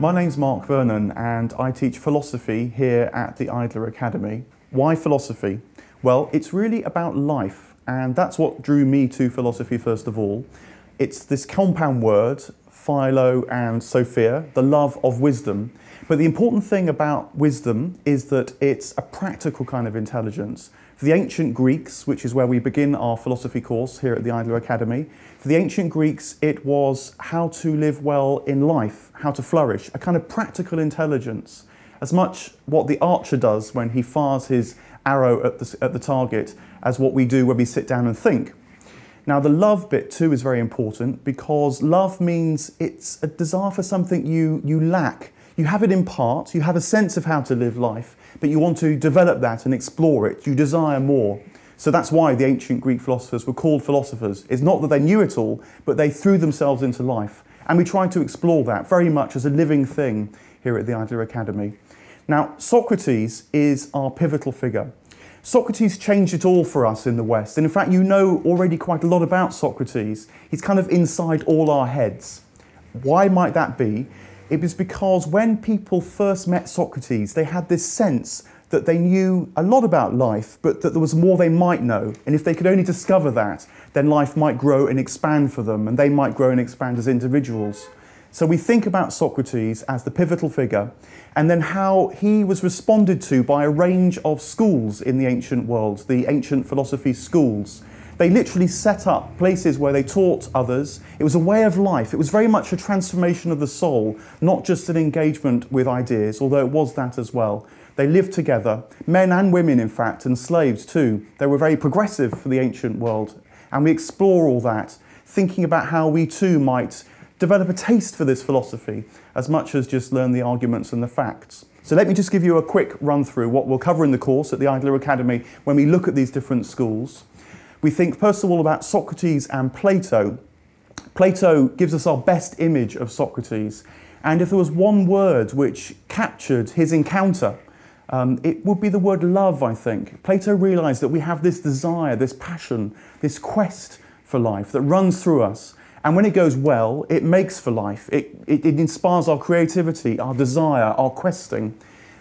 My name's Mark Vernon and I teach philosophy here at the Idler Academy. Why philosophy? Well, it's really about life and that's what drew me to philosophy first of all. It's this compound word, philo and sophia, the love of wisdom. But the important thing about wisdom is that it's a practical kind of intelligence. For the ancient Greeks, which is where we begin our philosophy course here at the Idler Academy, for the ancient Greeks, it was how to live well in life, how to flourish, a kind of practical intelligence. As much what the archer does when he fires his arrow at the, at the target as what we do when we sit down and think. Now, the love bit too is very important because love means it's a desire for something you, you lack. You have it in part, you have a sense of how to live life, but you want to develop that and explore it. You desire more. So that's why the ancient Greek philosophers were called philosophers. It's not that they knew it all, but they threw themselves into life. And we try to explore that very much as a living thing here at the Idler Academy. Now, Socrates is our pivotal figure. Socrates changed it all for us in the West. And in fact, you know already quite a lot about Socrates. He's kind of inside all our heads. Why might that be? It was because when people first met Socrates, they had this sense that they knew a lot about life, but that there was more they might know. And if they could only discover that, then life might grow and expand for them, and they might grow and expand as individuals. So we think about Socrates as the pivotal figure, and then how he was responded to by a range of schools in the ancient world, the ancient philosophy schools. They literally set up places where they taught others. It was a way of life. It was very much a transformation of the soul, not just an engagement with ideas, although it was that as well. They lived together, men and women, in fact, and slaves too. They were very progressive for the ancient world. And we explore all that, thinking about how we too might develop a taste for this philosophy as much as just learn the arguments and the facts. So let me just give you a quick run through what we'll cover in the course at the Idler Academy when we look at these different schools. We think first of all about Socrates and Plato. Plato gives us our best image of Socrates. And if there was one word which captured his encounter um, it would be the word love, I think. Plato realized that we have this desire, this passion, this quest for life that runs through us. And when it goes well, it makes for life. It, it, it inspires our creativity, our desire, our questing.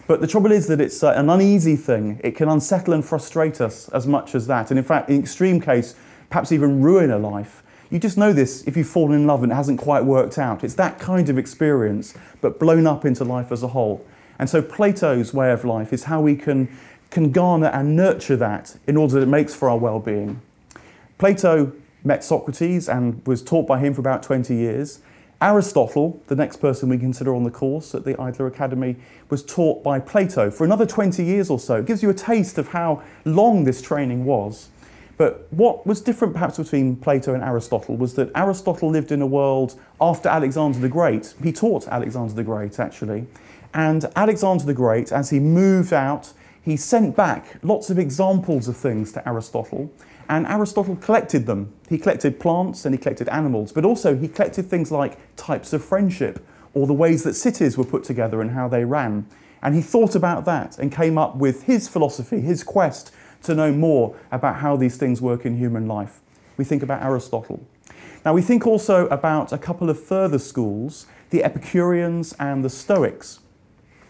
But the trouble is that it's uh, an uneasy thing. It can unsettle and frustrate us as much as that. And in fact, in extreme case, perhaps even ruin a life. You just know this if you've fallen in love and it hasn't quite worked out. It's that kind of experience, but blown up into life as a whole. And so Plato's way of life is how we can, can garner and nurture that in order that it makes for our well-being. Plato met Socrates and was taught by him for about 20 years. Aristotle, the next person we consider on the course at the Idler Academy, was taught by Plato for another 20 years or so. It gives you a taste of how long this training was. But what was different perhaps between Plato and Aristotle was that Aristotle lived in a world after Alexander the Great. He taught Alexander the Great, actually. And Alexander the Great, as he moved out, he sent back lots of examples of things to Aristotle, and Aristotle collected them. He collected plants and he collected animals, but also he collected things like types of friendship or the ways that cities were put together and how they ran. And he thought about that and came up with his philosophy, his quest to know more about how these things work in human life. We think about Aristotle. Now, we think also about a couple of further schools, the Epicureans and the Stoics.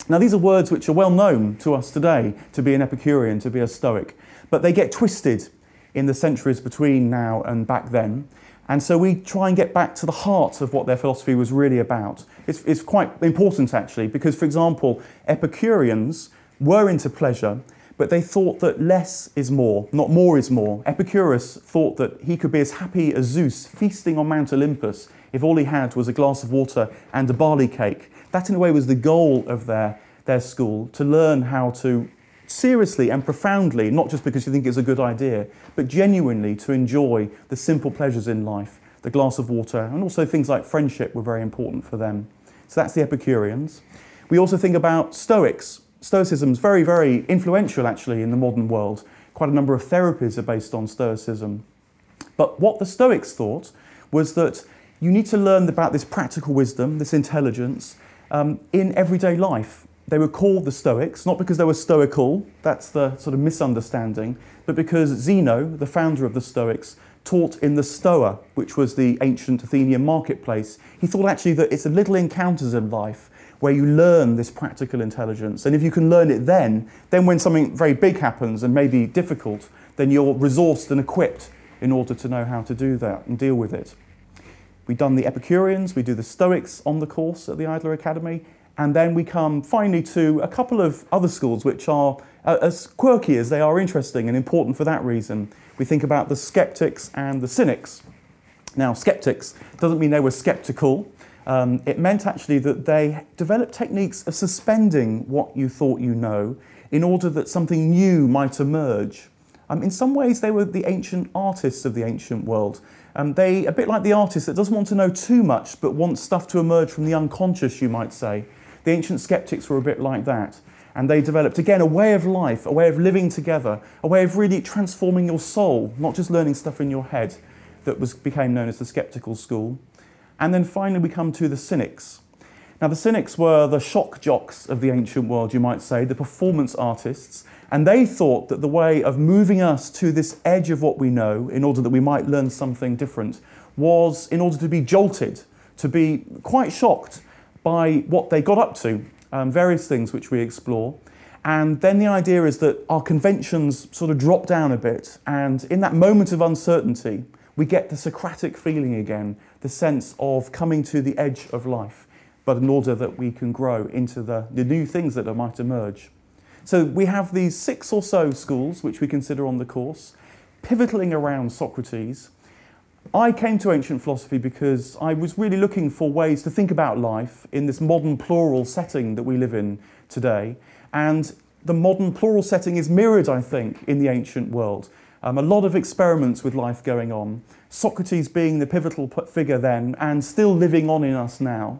Now, these are words which are well known to us today to be an Epicurean, to be a Stoic, but they get twisted in the centuries between now and back then. And so we try and get back to the heart of what their philosophy was really about. It's, it's quite important actually, because, for example, Epicureans were into pleasure, but they thought that less is more, not more is more. Epicurus thought that he could be as happy as Zeus feasting on Mount Olympus if all he had was a glass of water and a barley cake. That, in a way, was the goal of their, their school to learn how to seriously and profoundly, not just because you think it's a good idea, but genuinely to enjoy the simple pleasures in life. The glass of water, and also things like friendship were very important for them. So that's the Epicureans. We also think about Stoics. Stoicism is very, very influential actually in the modern world. Quite a number of therapies are based on Stoicism. But what the Stoics thought was that you need to learn about this practical wisdom, this intelligence, um, in everyday life. They were called the Stoics, not because they were stoical, that's the sort of misunderstanding, but because Zeno, the founder of the Stoics, taught in the Stoa, which was the ancient Athenian marketplace. He thought actually that it's a little encounters in life where you learn this practical intelligence. And if you can learn it then, then when something very big happens and maybe difficult, then you're resourced and equipped in order to know how to do that and deal with it. We've done the Epicureans, we do the Stoics on the course at the Idler Academy, and then we come finally to a couple of other schools which are uh, as quirky as they are interesting and important for that reason. We think about the skeptics and the cynics. Now, skeptics doesn't mean they were skeptical. Um, it meant actually that they developed techniques of suspending what you thought you know in order that something new might emerge. Um, in some ways, they were the ancient artists of the ancient world. Um, they, a bit like the artist that doesn't want to know too much but wants stuff to emerge from the unconscious, you might say. The ancient skeptics were a bit like that. And they developed, again, a way of life, a way of living together, a way of really transforming your soul, not just learning stuff in your head, that was, became known as the skeptical school. And then finally, we come to the cynics. Now, the cynics were the shock jocks of the ancient world, you might say, the performance artists. And they thought that the way of moving us to this edge of what we know, in order that we might learn something different, was in order to be jolted, to be quite shocked by what they got up to, um, various things which we explore. And then the idea is that our conventions sort of drop down a bit, and in that moment of uncertainty, we get the Socratic feeling again, the sense of coming to the edge of life, but in order that we can grow into the, the new things that might emerge. So we have these six or so schools which we consider on the course, pivoting around Socrates. I came to ancient philosophy because I was really looking for ways to think about life in this modern plural setting that we live in today. And the modern plural setting is mirrored, I think, in the ancient world. Um, a lot of experiments with life going on. Socrates being the pivotal figure then and still living on in us now.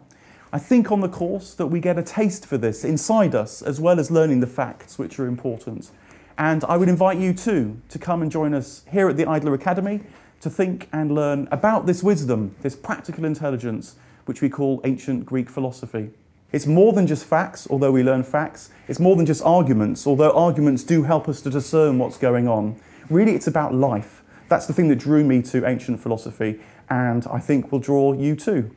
I think on the course that we get a taste for this inside us, as well as learning the facts which are important. And I would invite you too to come and join us here at the Idler Academy to think and learn about this wisdom, this practical intelligence, which we call ancient Greek philosophy. It's more than just facts, although we learn facts. It's more than just arguments, although arguments do help us to discern what's going on. Really, it's about life. That's the thing that drew me to ancient philosophy, and I think will draw you too.